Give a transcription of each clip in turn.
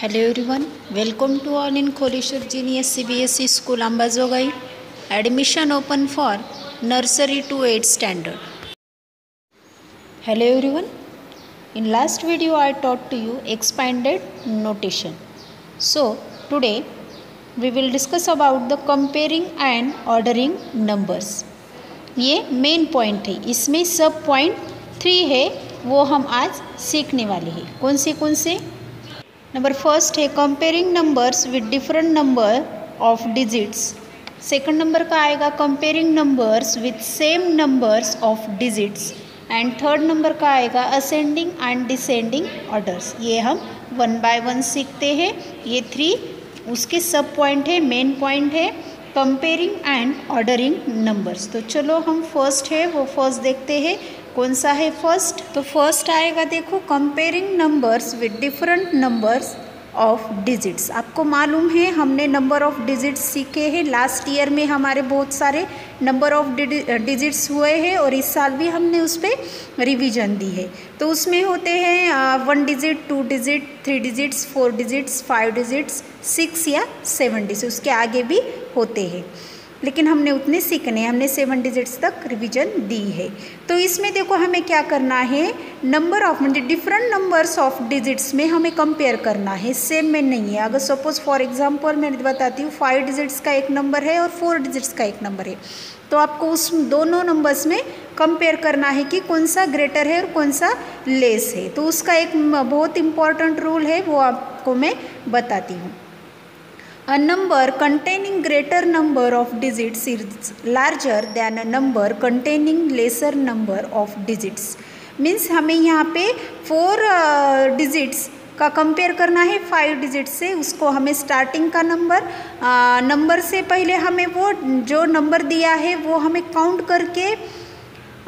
Hello everyone welcome to all in Kholeshwar genius e school Ambajogai admission open for nursery to eight standard hello everyone in last video I taught to you expanded notation so today we will discuss about the comparing and ordering numbers ये main point है, इसमें सब point three है, वो हम आज सीखने वाले हैं। कौन से कौन से? नंबर फ़र्स्ट है comparing numbers with different number of digits second number का आएगा comparing numbers with same numbers of digits and third number का आएगा असेंडिंग एंड डिसेंडिंग ऑर्डर्स ये हम वन बाय वन सीखते हैं। ये थ्री उसके सब पॉइंट है मेन पॉइंट है कंपेयरिंग एंड ऑर्डरिंग नंबर्स तो चलो हम फ़र्स्ट है, वो फ़र्स्ट देखते हैं। कौन सा है फ़र्स्ट तो फ़र्स्ट आएगा देखो comparing numbers with different numbers of digits आपको मालूम है, हमने नंबर ऑफ़ डिजिट्स सीखे हैं। लास्ट ईयर में हमारे बहुत सारे नंबर ऑफ़ डिजिट्स हुए हैं और इस साल भी हमने उस पर रिविजन दी है। तो उसमें होते हैं one digit two digit three digits four digits five digits six या सेवन डिजिट उसके आगे भी होते हैं। लेकिन हमने उतने सीखने, हमने सेवन डिजिट्स तक रिवीजन दी है। तो इसमें देखो हमें क्या करना है? नंबर ऑफ़ मतलब डिफरेंट नंबर्स ऑफ़ डिजिट्स में हमें कंपेयर करना है। सेम में नहीं है। अगर सपोज़ फॉर एग्जांपल मैं बताती हूँ फाइव डिजिट्स का एक नंबर है और फोर डिजिट्स का एक नंबर है। तो आपको उस दोनों नंबर्स में कंपेयर करना है कि कौन सा ग्रेटर है और कौन सा लेस है। तो उसका एक बहुत इंपॉर्टेंट रूल है, वो आपको मैं बताती हूँ। A number containing greater number of digits is larger than a number containing lesser number of digits. Means हमें यहाँ पे डिजिट्स uh, का कंपेयर करना है फाइव डिजिट से उसको हमें स्टार्टिंग का नंबर नंबर से पहले हमें वो जो नंबर दिया है वो हमें काउंट करके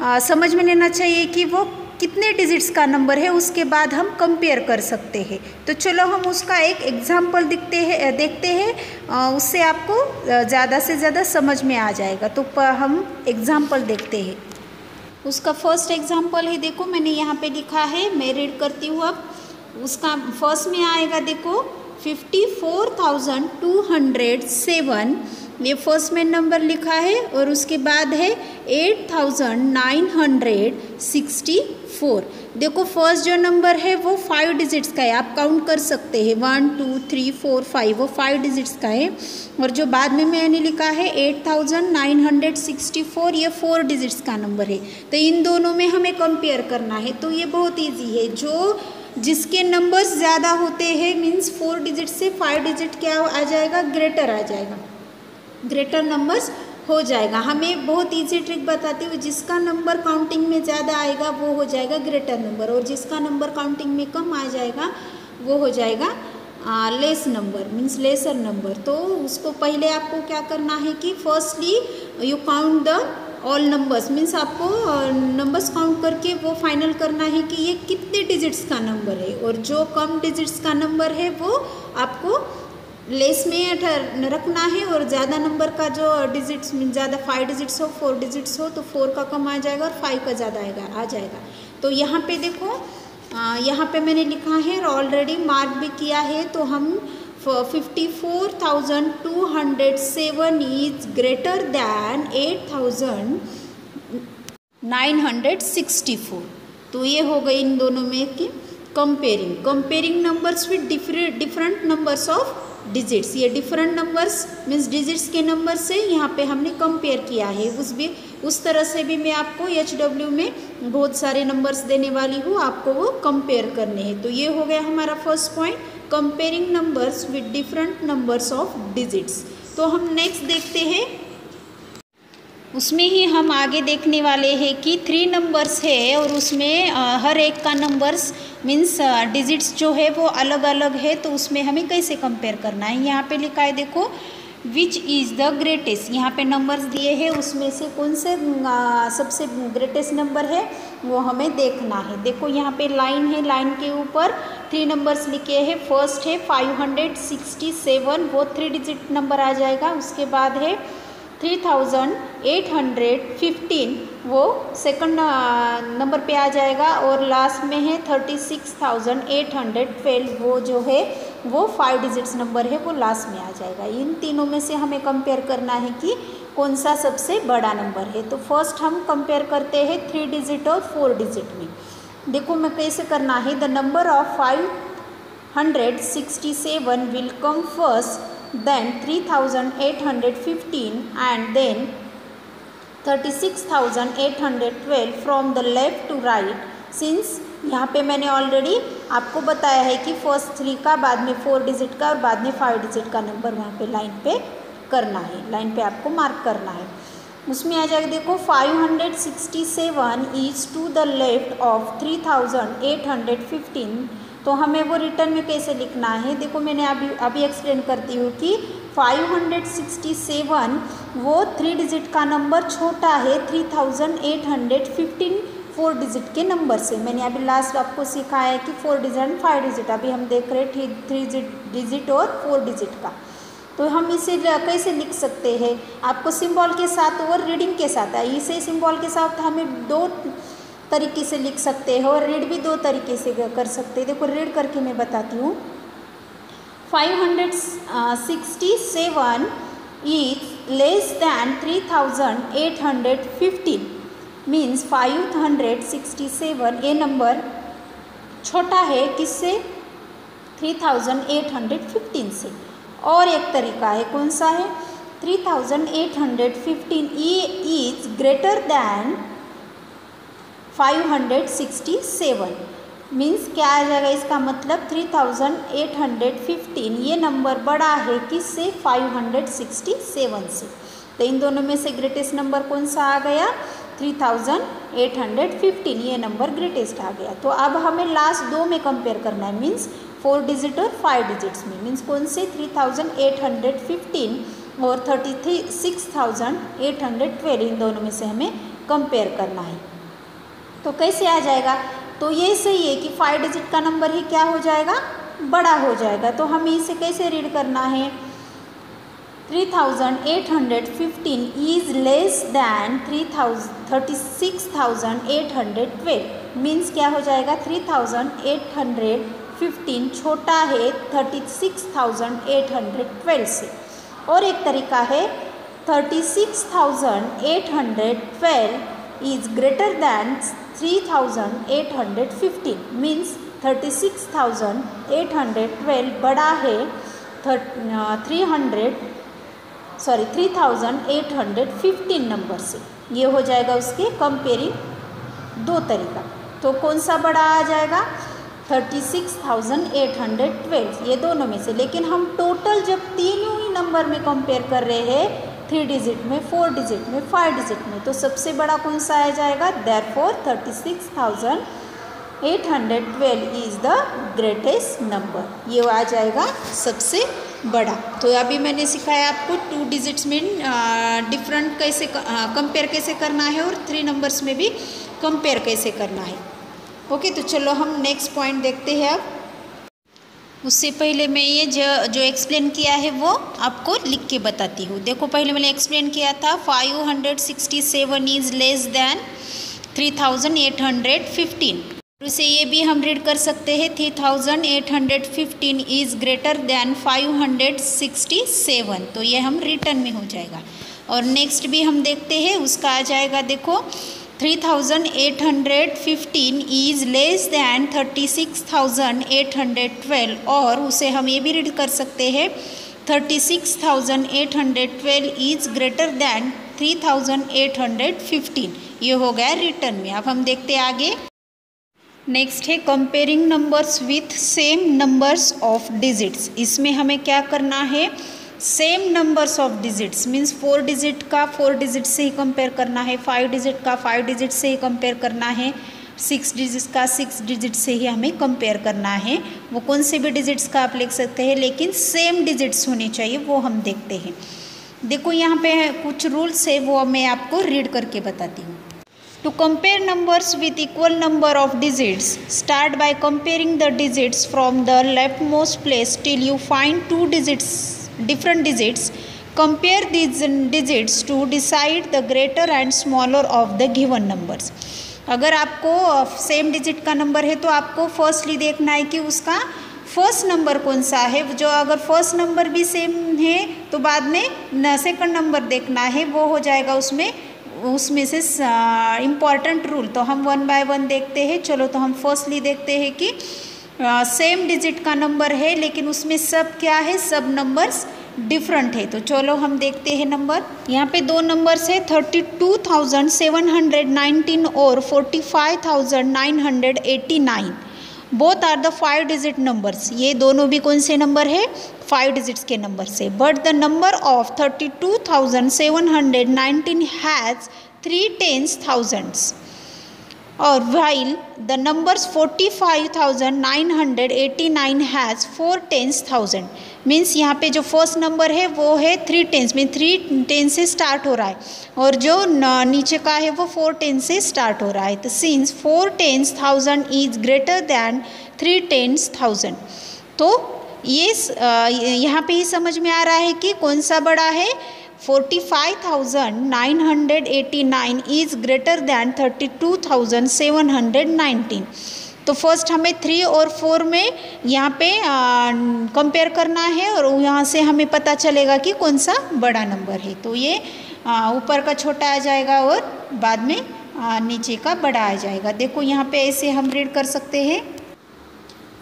आ, समझ में लेना चाहिए कि वो कितने डिजिट्स का नंबर है, उसके बाद हम कंपेयर कर सकते हैं। तो चलो हम उसका एक एग्ज़ाम्पल दिखते हैं देखते हैं। उससे आपको ज़्यादा से ज़्यादा समझ में आ जाएगा। तो हम एग्ज़ाम्पल देखते हैं। उसका फ़र्स्ट एग्ज़ाम्पल है, देखो, मैंने यहाँ पे लिखा है, मैं रीड करती हूँ अब। उसका फ़र्स्ट में आएगा, देखो fifty four thousand two hundred seven ये फ़र्स्ट में नंबर लिखा है और उसके बाद है eight thousand nine hundred sixty four देखो फ़र्स्ट जो नंबर है वो फाइव डिजिट्स का है। आप काउंट कर सकते हैं। One two three four five वो फाइव डिजिट्स का है। और जो बाद में मैंने लिखा है eight thousand nine hundred sixty four ये फोर डिजिट्स का नंबर है। तो इन दोनों में हमें कंपेयर करना है। तो ये बहुत ईजी है। जो जिसके नंबर्स ज़्यादा होते हैं मीन्स फोर डिजिट से फाइव डिजिट क्या आ जाएगा? ग्रेटर आ जाएगा। ग्रेटर नंबर्स हो जाएगा। हमें बहुत इजी ट्रिक बताती हूँ जिसका नंबर काउंटिंग में ज़्यादा आएगा वो हो जाएगा ग्रेटर नंबर और जिसका नंबर काउंटिंग में कम आ जाएगा वो हो जाएगा आ, less number means lesser number तो उसको पहले आपको क्या करना है कि firstly you count the all numbers means आपको नंबर्स काउंट करके वो फाइनल करना है कि ये कितने डिजिट्स का नंबर है और जो कम डिजिट्स का नंबर है वो आपको लेस में रखना है और ज़्यादा नंबर का जो डिजिट्स ज़्यादा फाइव डिजिट्स हो फोर डिजिट्स हो तो फोर का कम आ जाएगा और फाइव का ज़्यादा आएगा, आ जाएगा। तो यहाँ पे देखो यहाँ पे मैंने लिखा है और ऑलरेडी मार्क भी किया है तो हम fifty four thousand two hundred seven is greater than eight thousand nine hundred sixty four तो ये हो गई इन दोनों में कि comparing comparing numbers with different different numbers of digits ये डिफरेंट नंबर्स मीन्स डिजिट्स के नंबर से यहाँ पे हमने कंपेयर किया है। उस भी, उस तरह से भी मैं आपको एच डब्ल्यू में बहुत सारे नंबर्स देने वाली हूँ, आपको वो कंपेयर करने हैं। तो ये हो गया हमारा first point comparing numbers with different numbers of digits तो हम नेक्स्ट देखते हैं। उसमें ही हम आगे देखने वाले हैं कि थ्री नंबर्स है और उसमें हर एक का नंबर्स मीन्स डिजिट्स जो है वो अलग अलग है तो उसमें हमें कैसे कंपेयर करना है? यहाँ पे लिखा है देखो विच इज़ द ग्रेटेस्ट यहाँ पे नंबर्स दिए हैं, उसमें से कौन से सबसे ग्रेटेस्ट नंबर है, वो हमें देखना है। देखो यहाँ पे लाइन है लाइन के ऊपर थ्री नंबर्स लिखे हैं फ़र्स्ट है फाइव हंड्रेड सिक्सटी सेवन वो थ्री डिजिट नंबर आ जाएगा, उसके बाद है three thousand eight hundred fifteen. वो सेकंड नंबर पे आ जाएगा और लास्ट में है thirty six thousand eight hundred twelve वो जो है, वो फाइव डिजिट्स नंबर है, वो लास्ट में आ जाएगा। इन तीनों में से हमें कंपेयर करना है कि कौन सा सबसे बड़ा नंबर है। तो फ़र्स्ट हम कंपेयर करते हैं थ्री डिजिट और फोर डिजिट में। देखो, मैं कैसे करना है। The number of five hundred sixty seven will come first six thousand eight hundred twelve from the left to right since यहाँ पे मैंने ऑलरेडी आपको बताया है कि फ़र्स्ट थ्री का, बाद में फोर डिजिट का और बाद में फाइव डिजिट का नंबर वहाँ पे लाइन पे करना है लाइन पे आपको मार्क करना है। उसमें आ जाएगा देखो 567 is to the left of 3815 तो हमें वो रिटर्न में कैसे लिखना है? देखो, मैंने अभी अभी एक्सप्लेन करती हूँ कि 567 वो थ्री डिजिट का नंबर छोटा है 3815 फोर डिजिट के नंबर से। मैंने अभी लास्ट आपको सिखाया है कि फोर डिजिट फाइव डिजिट अभी हम देख रहे हैं थ्री डिजिट और फोर डिजिट का। तो हम इसे कैसे लिख सकते हैं? आपको सिंबल के साथ और रीडिंग के साथ, इसे सिंबल के साथ हमें दो तरीके से लिख सकते हैं और रीड भी दो तरीके से कर सकते हैं। देखो, रीड करके मैं बताती हूँ। Five hundred sixty seven is less than three thousand eight hundred fifteen means five hundred sixty seven ये नंबर छोटा है किससे? Three thousand eight hundred fifteen से। और एक तरीका है, कौन सा है? Three thousand eight hundred fifteen E is greater than five hundred sixty seven means क्या आ जाएगा इसका मतलब three thousand eight hundred fifteen ये नंबर बड़ा है किससे? फाइव हंड्रेड सिक्सटी सेवन से. तो इन दोनों में से ग्रेटेस्ट नंबर कौन सा आ गया? Three thousand eight hundred fifteen ये नंबर ग्रेटेस्ट आ गया. तो अब हमें लास्ट दो में कंपेयर करना है. मीन्स फोर डिजिट और फाइव डिजिट्स में. मीन्स कौन से? Three thousand eight hundred fifteen और thirty three six thousand eight hundred twelve इन दोनों में से हमें कंपेयर करना है. तो कैसे आ जाएगा? तो ये सही है कि फाइव डिजिट का नंबर ही क्या हो जाएगा? बड़ा हो जाएगा। तो हमें इसे कैसे रीड करना है? Three thousand eight hundred fifteen is less than three thousand thirty six thousand eight hundred twelve means क्या हो जाएगा? Three thousand eight hundred fifteen छोटा है thirty six thousand eight hundred twelve से। और एक तरीका है thirty six thousand eight hundred twelve is greater than three thousand eight hundred fifteen means thirty six thousand eight hundred twelve बड़ा है three hundred sorry three thousand eight hundred fifteen number से। ये हो जाएगा उसके कंपेयरिंग दो तरीका। तो कौन सा बड़ा आ जाएगा? Thirty six thousand eight hundred twelve ये दोनों में से। लेकिन हम टोटल जब तीनों ही नंबर में कंपेयर कर रहे हैं थ्री डिजिट में फोर डिजिट में फाइव डिजिट में। तो सबसे बड़ा कौन सा आ जाएगा? Therefore thirty six thousand eight hundred twelve is the greatest number ये आ जाएगा सबसे बड़ा। तो अभी मैंने सिखाया आपको टू डिजिट्स में डिफरेंट कैसे कंपेयर कैसे करना है और थ्री नंबर्स में भी कंपेयर कैसे करना है। ओके तो चलो हम नेक्स्ट पॉइंट देखते हैं अब। उससे पहले मैं ये जो जो एक्सप्लेन किया है वो आपको लिख के बताती हूँ। देखो, पहले मैंने एक्सप्लेन किया था five hundred sixty seven is less than three thousand eight hundred fifteen उसे ये भी हम रीड कर सकते हैं three thousand eight hundred fifteen is greater than five hundred sixty seven तो ये हम रिटर्न में हो जाएगा। और नेक्स्ट भी हम देखते हैं, उसका आ जाएगा, देखो three thousand eight hundred fifteen is less than thirty six thousand eight hundred twelve और उसे हम ये भी रीड कर सकते हैं, thirty six thousand eight hundred twelve is greater than three thousand eight hundred fifteen. ये हो गया रिटर्न में। अब हम देखते आगे। नेक्स्ट है comparing numbers with same numbers of digits इसमें हमें क्या करना है? Same numbers of digits means four digit का फोर डिजिट से ही कंपेयर करना है फाइव डिजिट का फाइव डिजिट से ही कंपेयर करना है सिक्स डिजिट का सिक्स डिजिट से ही हमें कंपेयर करना है। वो कौन से भी डिजिट्स का आप लिख सकते हैं, लेकिन सेम डिजिट्स होने चाहिए, वो हम देखते हैं। देखो यहाँ पे कुछ रूल्स है, वो मैं आपको रीड करके बताती हूँ। To compare numbers with equal number of digits start by comparing the digits from the left most place till you find two digits different digits, compare these digits to decide the greater and smaller of the given numbers. अगर आपको same digit का number है तो आपको firstly देखना है कि उसका फ़र्स्ट नंबर कौन सा है। जो अगर फ़र्स्ट नंबर भी सेम है तो बाद में सेकंड नंबर देखना है, वो हो जाएगा उसमें उसमें से इंपॉर्टेंट रूल तो हम वन बाय वन देखते हैं। चलो तो हम फर्स्टली देखते हैं कि सेम डिजिट का नंबर है, लेकिन उसमें सब क्या है? सब नंबर्स डिफरेंट है। तो चलो हम देखते हैं नंबर यहाँ पे दो नंबर्स है thirty two thousand seven hundred nineteen और forty five thousand nine hundred eighty nine both are the five digit numbers ये दोनों भी कौन से नंबर है? फाइव डिजिट्स के नंबर से but the number of thirty two thousand seven hundred nineteen has three tens thousands और while the numbers 45,989 has four tens thousand. Means यहाँ पे जो फ़र्स्ट नंबर है वो है three tens mean three ten से स्टार्ट हो रहा है। और जो नीचे का है वो फोर टेन से स्टार्ट हो रहा है। तो since four tens thousand is greater than three tens thousand तो ये यहाँ पे ही समझ में आ रहा है कि कौन सा बड़ा है? 45,989 is greater than 32,719 तो फ़र्स्ट हमें थ्री और फोर में यहाँ पे कंपेयर करना है और यहाँ से हमें पता चलेगा कि कौन सा बड़ा नंबर है। तो ये ऊपर का छोटा आ जाएगा और बाद में आ, नीचे का बड़ा आ जाएगा। देखो यहाँ पे ऐसे हम रीड कर सकते हैं।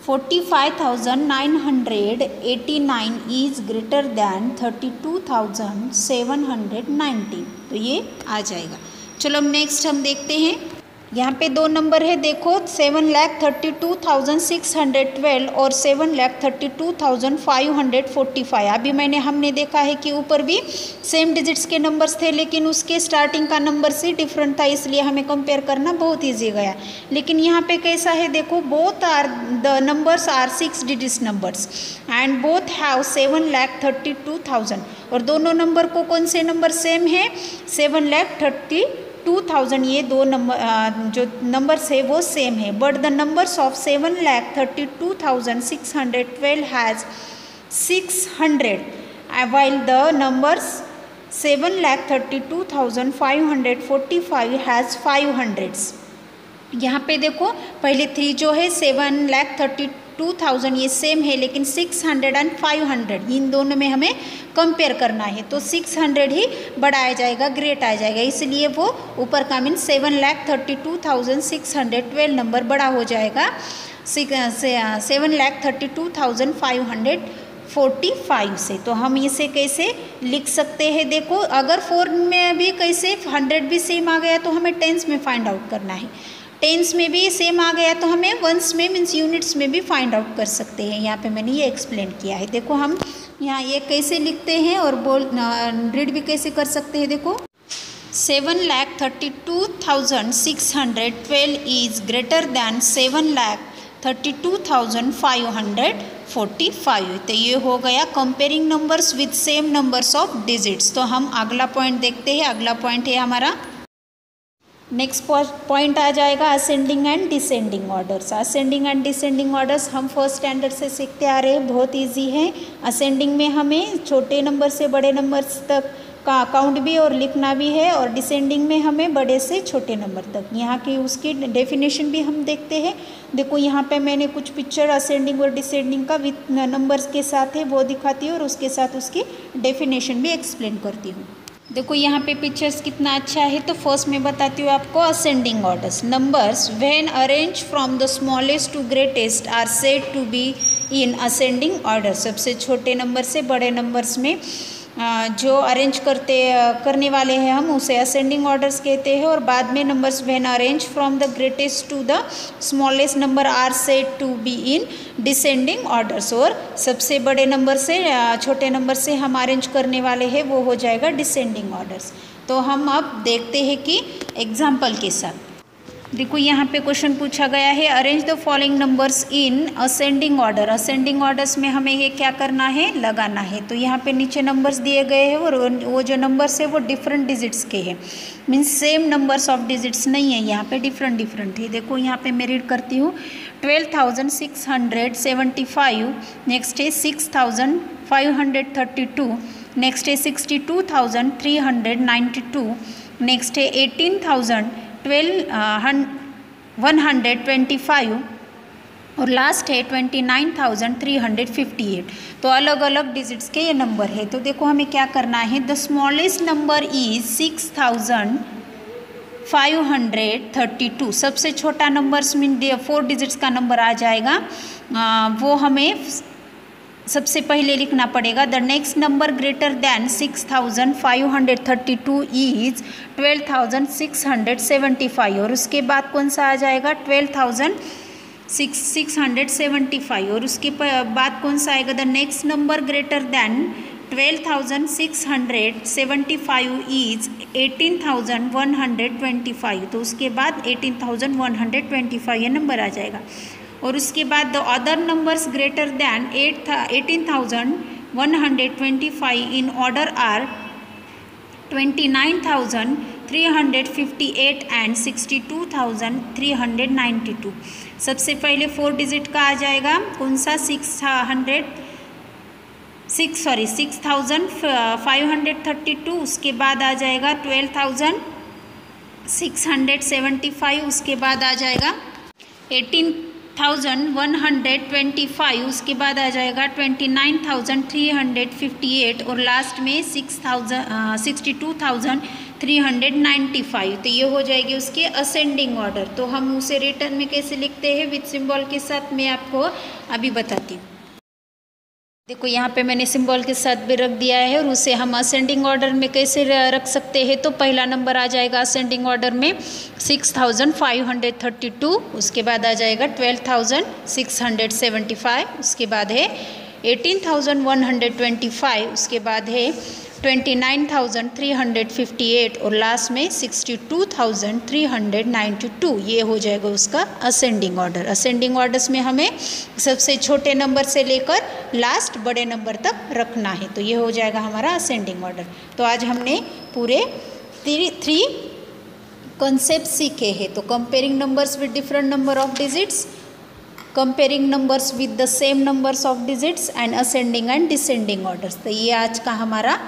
Forty five thousand nine hundred eighty nine is greater than thirty two thousand seven hundred ninety तो ये आ जाएगा। चलो अब नेक्स्ट हम देखते हैं। यहाँ पे दो नंबर है, देखो seven lakh thirty two thousand six hundred twelve और seven lakh thirty two thousand five hundred forty five अभी मैंने, हमने देखा है कि ऊपर भी सेम डिजिट्स के नंबर्स थे, लेकिन उसके स्टार्टिंग का नंबर से डिफरेंट था, इसलिए हमें कंपेयर करना बहुत ईजी गया। लेकिन यहाँ पे कैसा है, देखो both are the numbers are six digits numbers and both have seven lakh thirty two thousand और दोनों नंबर को कौन से नंबर सेम है? Seven lakh thirty two thousand ये दो नंबर जो नंबर्स है, वो सेम है. But the numbers of seven lakh thirty two thousand six hundred twelve has six hundred while the numbers seven lakh thirty two thousand five hundred forty five has five hundreds यहाँ पे देखो, पहले three जो है seven lakh thirty two thousand ये same है, लेकिन six hundred and five hundred इन दोनों में हमें कंपेयर करना है। तो सिक्स हंड्रेड ही बढ़ाया जाएगा ग्रेट आ जाएगा, इसलिए वो ऊपर का mean seven lakh thirty two thousand six hundred twelve number बड़ा हो जाएगा। Seven lakh thirty two thousand five hundred forty five से। तो हम इसे कैसे लिख सकते हैं? देखो, अगर फोर में भी कैसे हंड्रेड भी सेम आ गया तो हमें टेंस में फाइंड आउट करना है। टेंस में भी सेम आ गया तो हमें वंस में मीन्स यूनिट्स में भी फाइंड आउट कर सकते हैं। यहाँ पे मैंने ये एक्सप्लेन किया है। देखो हम यहाँ ये कैसे लिखते हैं और बोल रीड भी कैसे कर सकते हैं, देखो। Seven lakh thirty two thousand six hundred twelve is greater than seven lakh thirty two thousand five hundred forty five तो ये हो गया comparing numbers with same numbers of digits तो हम अगला पॉइंट देखते हैं। अगला पॉइंट है हमारा नेक्स्ट पॉइंट आ जाएगा ascending and descending orders ascending and descending orders हम फ़र्स्ट स्टैंडर्ड से सीखते आ रहे हैं, बहुत इजी है। असेंडिंग में हमें छोटे नंबर से बड़े नंबर तक का अकाउंट भी और लिखना भी है और डिसेंडिंग में हमें बड़े से छोटे नंबर तक। यहाँ की उसकी डेफिनेशन भी हम देखते हैं। देखो यहाँ पे मैंने कुछ पिक्चर असेंडिंग और डिसेंडिंग का विथ नंबर्स के साथ है, वो दिखाती हूँ और उसके साथ उसकी डेफिनेशन भी एक्सप्लेन करती हूँ। देखो, यहाँ पे पिक्चर्स कितना अच्छा है तो फ़र्स्ट में बताती हूँ आपको ascending orders numbers when arrange from the smallest to greatest are said to be in ascending order सबसे छोटे नंबर से बड़े नंबर्स में जो अरेंज करते करने वाले हैं हम, उसे असेंडिंग ऑर्डर्स कहते हैं और बाद में numbers when arrange from the greatest to the smallest number are said to be in descending orders और सबसे बड़े नंबर से छोटे नंबर से हम अरेंज करने वाले हैं, वो हो जाएगा डिसेंडिंग ऑर्डर्स तो हम अब देखते हैं कि एग्ज़ाम्पल के साथ। देखो, यहाँ पे क्वेश्चन पूछा गया है arrange the following numbers in ascending order ascending orders में हमें ये क्या करना है? लगाना है। तो यहाँ पे नीचे नंबर्स दिए गए हैं और वो जो नंबर्स है, वो डिफरेंट डिजिट्स के हैं। Means same numbers of digits नहीं है। यहाँ पे डिफरेंट डिफरेंट है। देखो, यहाँ पे मैं रीड करती हूँ। Twelve thousand six hundred seventy five next है six thousand five hundred thirty two next है sixty two thousand three hundred ninety two next है eighteen thousand twelve one hundred twenty five और लास्ट है twenty nine thousand three hundred fifty eight तो अलग अलग digits के ये number है। तो देखो हमें क्या करना है। The smallest number is six thousand five hundred thirty two सबसे छोटा नंबर मीन फोर डिजिट्स का नंबर आ जाएगा। आ, वो हमें सबसे पहले लिखना पड़ेगा the next number greater than six thousand five hundred thirty two is twelve thousand six hundred seventy five और उसके बाद कौन सा आ जाएगा? Twelve thousand six six hundred seventy five और उसके बाद कौन सा आएगा? The next number greater than twelve thousand six hundred seventy five is eighteen thousand one hundred twenty five तो उसके बाद eighteen thousand one hundred twenty five ये नंबर आ जाएगा। और उसके बाद the other numbers greater than eight था eighteen thousand one hundred twenty five in order are twenty nine thousand three hundred fifty eight and sixty two thousand three hundred ninety two सबसे पहले four digit का आ जाएगा। कौन सा? Six hundred six sorry six thousand five hundred thirty two उसके बाद आ जाएगा twelve thousand six hundred seventy five उसके बाद आ जाएगा eighteen thousand one hundred twenty five उसके बाद आ जाएगा twenty nine thousand three hundred fifty eight और लास्ट में six thousand sixty two thousand three hundred ninety five तो ये हो जाएगी उसकी असेंडिंग ऑर्डर तो हम उसे रिटर्न में कैसे लिखते हैं? विथ सिम्बॉल के साथ मैं आपको अभी बताती हूँ। देखो, यहाँ पे मैंने सिंबल के साथ भी रख दिया है और उसे हम असेंडिंग ऑर्डर में कैसे रख सकते हैं? तो पहला नंबर आ जाएगा असेंडिंग ऑर्डर में six thousand five hundred thirty two उसके बाद आ जाएगा twelve thousand six hundred seventy five उसके बाद है eighteen thousand one hundred twenty five उसके बाद है twenty nine thousand three hundred fifty eight और लास्ट में sixty two thousand three hundred ninety two ये हो जाएगा उसका असेंडिंग ऑर्डर असेंडिंग ऑर्डर्स में हमें सबसे छोटे नंबर से लेकर लास्ट बड़े नंबर तक रखना है। तो ये हो जाएगा हमारा असेंडिंग ऑर्डर तो आज हमने पूरे थ्री थ्री कॉन्सेप्ट सीखे हैं। तो comparing numbers with different number of digits comparing numbers with the same numbers of digits and ascending and descending orders तो ये आज का हमारा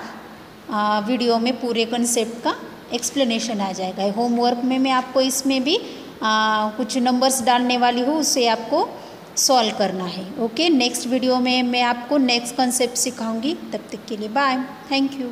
वीडियो में पूरे कंसेप्ट का एक्सप्लेनेशन आ जाएगा। होमवर्क में मैं आपको इसमें भी आ, कुछ नंबर्स डालने वाली हूँ उसे आपको सॉल्व करना है। ओके नेक्स्ट वीडियो में मैं आपको नेक्स्ट कंसेप्ट सिखाऊँगी। तब तक के लिए बाय थैंक यू